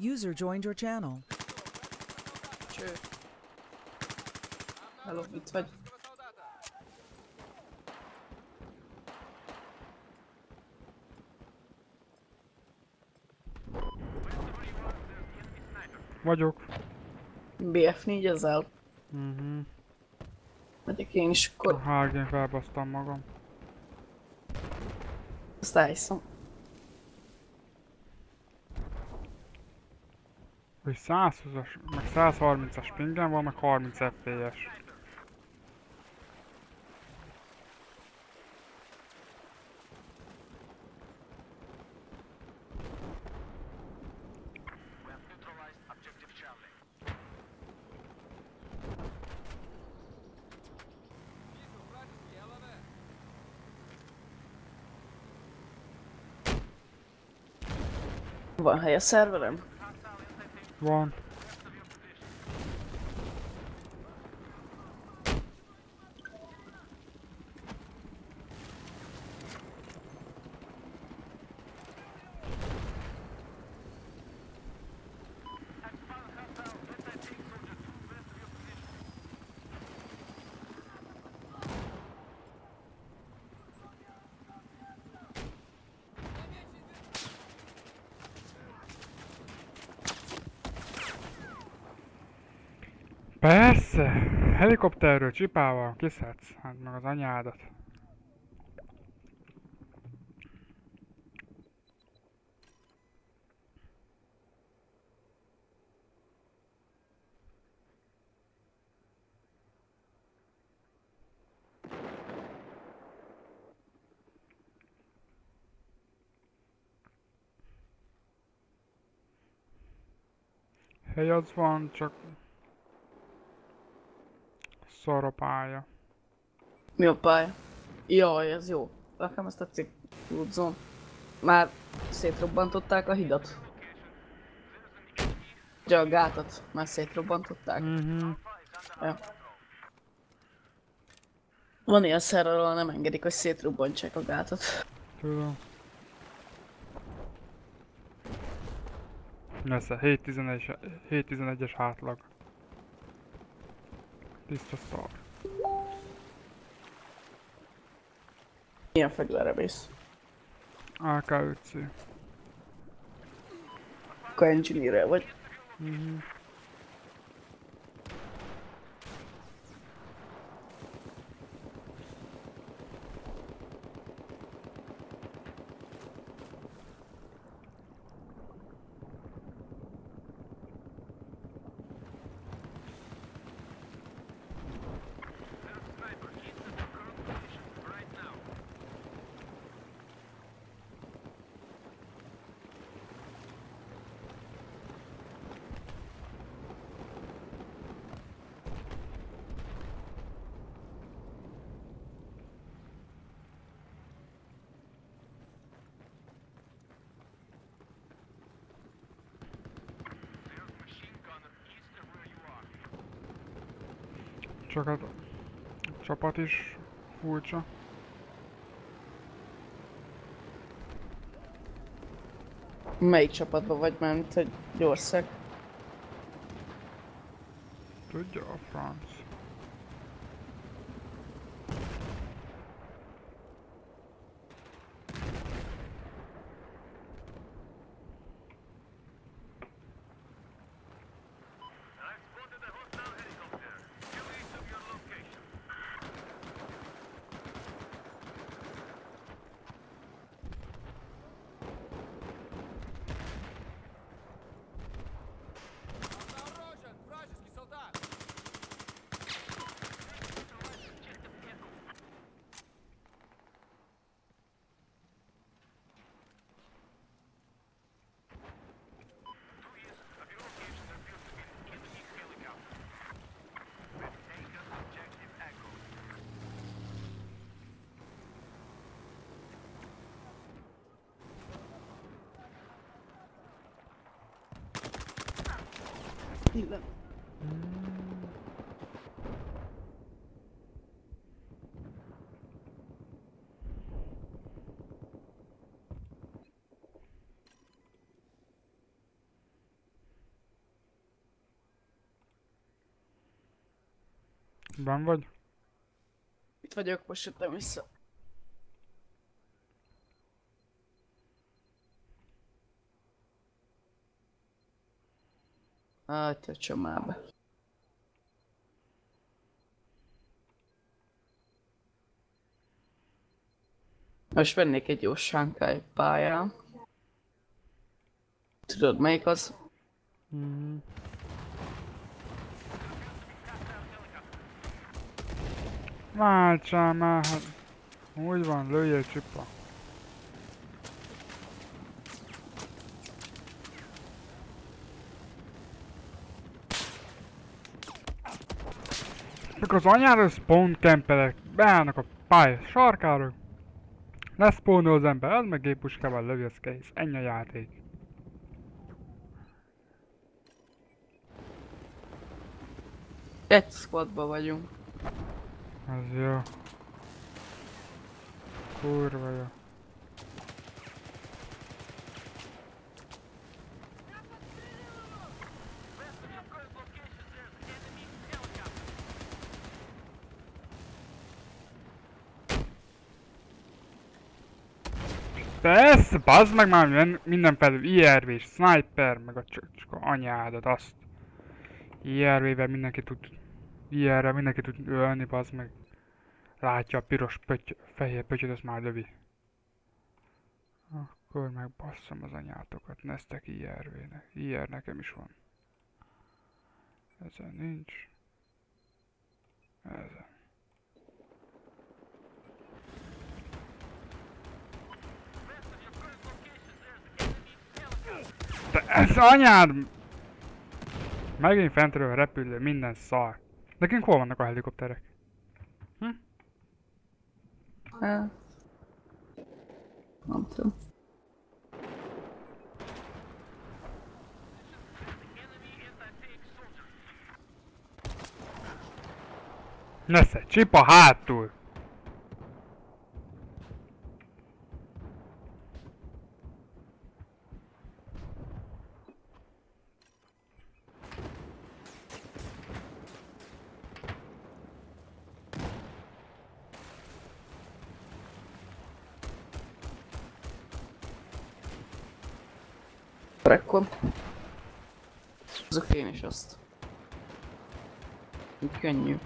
User joined your channel. Cső. Hello, itt vagy? Vagyok. BF4 ezzel. Mhm. Megyek én is, A akkor hágén felbasztam magam. azt elhiszem. Hogy 120-as, meg 130-as pingen van, meg 30 FPS. Van hely a szerverem? Van. Persze! Helikopterről csipával kiszedsz. Hát meg az anyádat. Hely az van, csak szar a pálya. Mi a pálya? Jaj, ez jó. Nekem ezt tetszik. Good zone. Már szétrobbantották a hidat. Ja, a gátat már szétrobbantották. Mhm. Ja. Van ilyen szerver, ahol nem engedik, hogy szétrobbantsák a gátat. Tudom. Nesze, 7-11 7-11-es átlag. Tiszta szar. Milyen fegyverre mész? AK-5C. Akkor engineer vagy. Mhm. Csak a csapat is furcsa. Melyik csapatban vagy mint egy ország? Tudja a franc. değil. Ben vagy. Itt vagyok, most jöttem vissza. A csomába. Most vennék egy jó Shanghai pályán. Tudod melyik az? Mm. Váltsál már, hát... Úgy van, lőjél csipa. Mikor az anyára spawn kempelek, beállnak a pálya sarkára, leszpónol az ember, az meg géppuskával lövi, az kész. Ennyi a játék. Egy squadba vagyunk. Az jó. Kurva jó. Persze, bazd meg már minden, mindenfelül IRV-s, sniper, meg a csöcska anyádat, azt. IRV-vel mindenki tud, IR-rel mindenki tud ölni, bazd meg. Látja a piros pöty, fehér pötyöt, azt már lövi. Akkor meg basszom az anyátokat, neztek IRV-nek. IR nekem is van. Ezen nincs. Ezen. Te ez anyád! Megint fentről repülő, minden szar. Nekünk hol vannak a helikopterek? Hát. Nem tudom. Nesze, csipa hátul! Akkor. Azok én is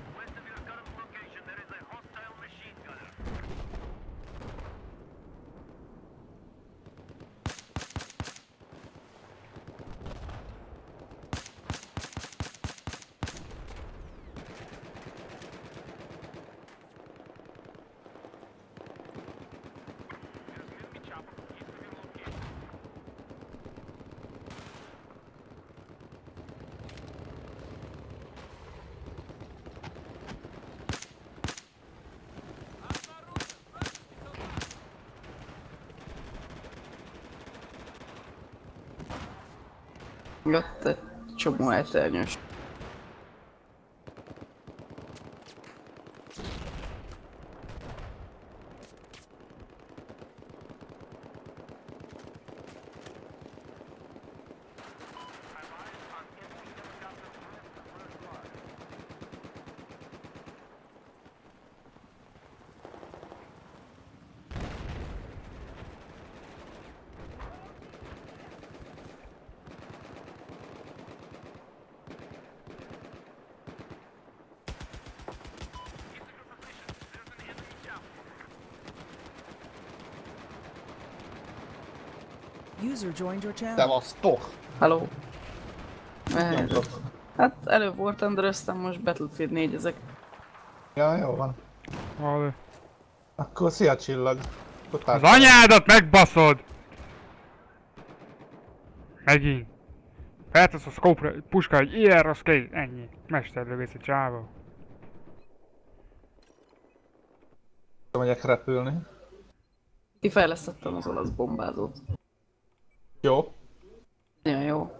Jött egy csomó eternyős. User joined your channel. Szevasztok! Hello. Nyomtok. Hát előbb volt Andröztem, most Battlefield 4 ezek. Ja, jó van. Valami. Akkor szia csillag. Akkor Az anyádat megbaszod! Megint. Feltesz a scope puska, egy IR, az kész, ennyi. Mesterlövész egy csávó. Megyek repülni. Kifejlesztettem az olasz bombázót. Jó. Nagyon jó.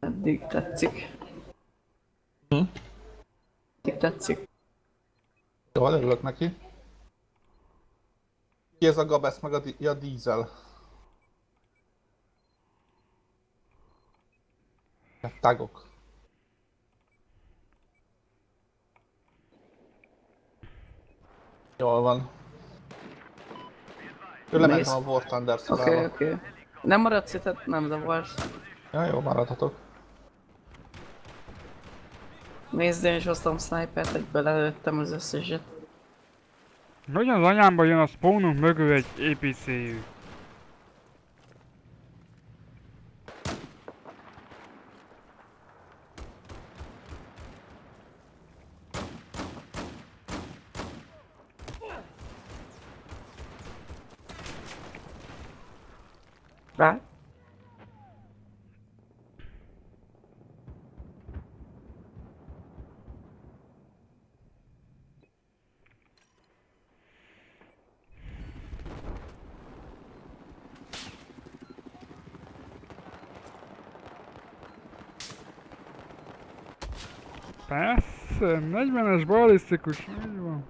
Eddig tetszik. Hm? Eddig tetszik. Jól örülök neki. Ki ez a Gabesz meg a, di Diesel? A tagok. Jól van. Ő Nézd. lementem a War Thunder Oké, oké. Nem maradsz itt, tehát nem zavarsz. Ja, jó, maradhatok. Nézd, én is hoztam snipert, egy belelőttem az összeset. Hogyan az anyámba jön a spawnunk mögül egy APC-jű? Rá? Persze, 40-es balisztikus, így van.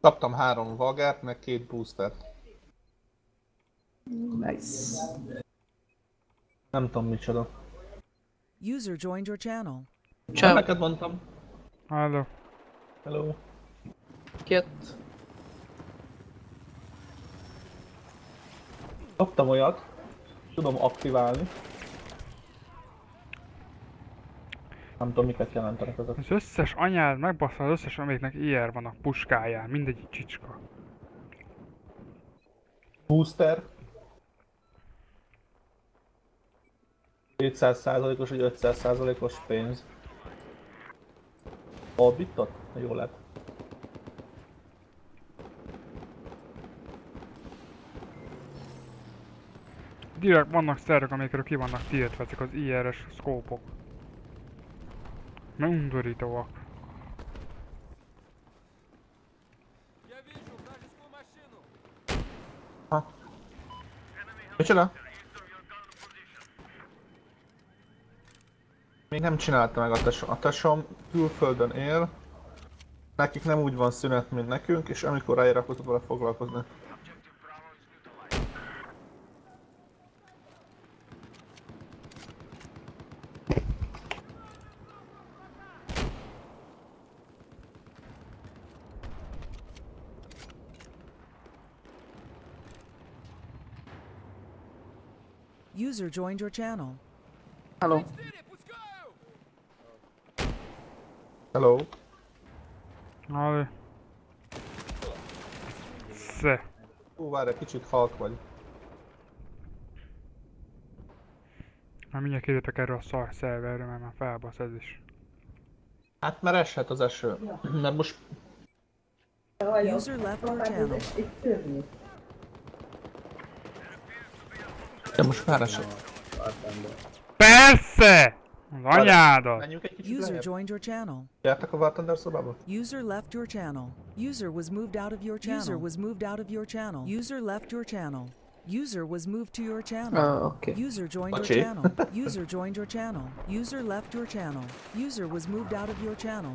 Kaptam három vagát, meg két boostert. Nice. Nem tudom micsoda. User joined your channel. Ciao. neked mondtam. Hello. Hello. Jött. Kaptam olyat. Tudom aktiválni. Nem tudom miket jelentenek ezek. Az összes anyád megbassza az összes, amiknek IR van a puskáján, mindegyik csicska. Booster. 200%-os vagy 500%-os pénz. Orbitot? Jó lett. Direkt vannak szerek, amikről ki vannak tiltva, ezek az IR-es szkópok. Undorítóak. Micsoda? Még nem csinálta meg a tesom. A tesom külföldön él. Nekik nem úgy van szünet, mint nekünk, és amikor ráér, akkor tud vele foglalkozni. User joined your channel. Hello. Hello. Ali. Sze. Hú, várj, kicsit halk vagy. Már mindjárt kérdetek erről a szar szerverről, mert már felbasz ez is. Hát mert eshet az eső. Mert most User left your channel. De most már esett. Persze! Az anyádat! Menjünk egy kicsit User joined your channel. Gyertek a War szobába. User left your channel. User was moved out of your channel. User was moved out of your channel. User left your channel. User was moved to your channel. Ah, oké. User joined Bocsi. your channel. User joined your channel. User left your channel. User was moved out of your channel.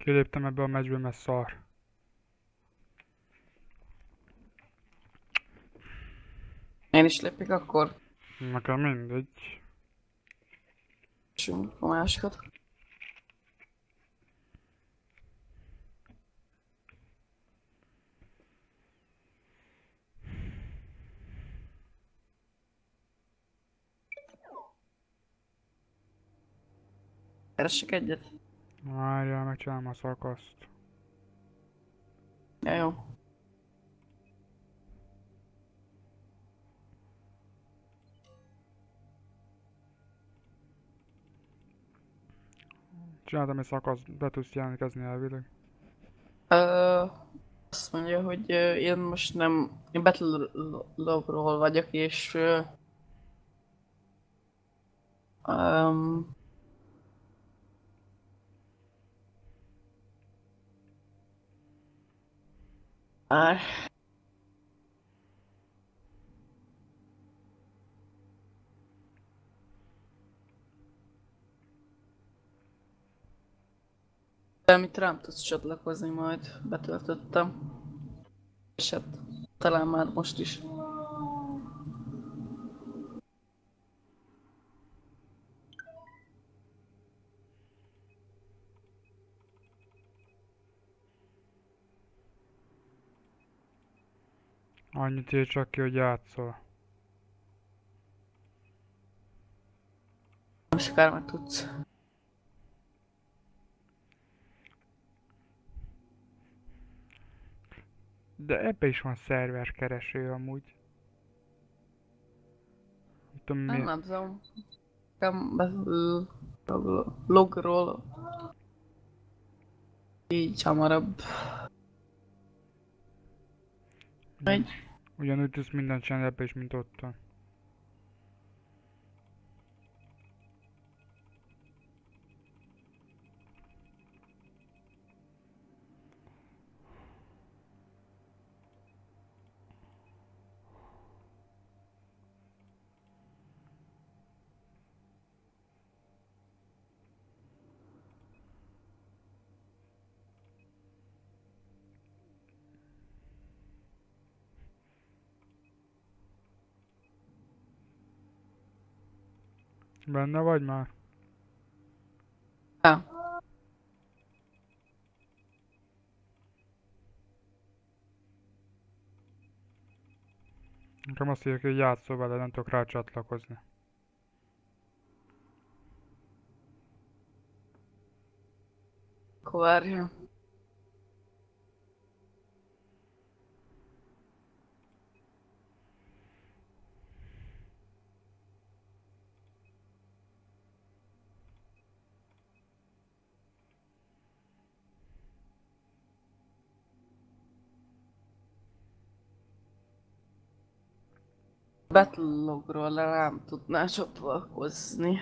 Kiléptem ebbe a meccsbe, mert szar. Én is lépik akkor. Nekem mindegy. Csunk a másikat. Keressek egyet? Várjál, megcsinálom a szakaszt. Ja, jó. Csináltam egy szakasz, be tudsz jelentkezni elvileg. Ö, azt mondja, hogy én most nem... Én Battle Logról vagyok, és... Um, De amit rám tudsz csatlakozni majd, betöltöttem. És hát talán már most is. Annyit ír csak ki, hogy játszol. Nem sokára már tudsz. De ebbe is van szerverkereső amúgy. Nem tudom Nem, mi... nem tudom. Nem, Log- Logról. Így hamarabb. Megy. Ugyanúgy tudsz mindent csinálni ebbe is, mint ottan. Benne vagy már? Ja. Nekem azt írja, hogy játszol vele, nem tudok rá csatlakozni. Akkor várja. Battle Logról nem tudná csatlakozni.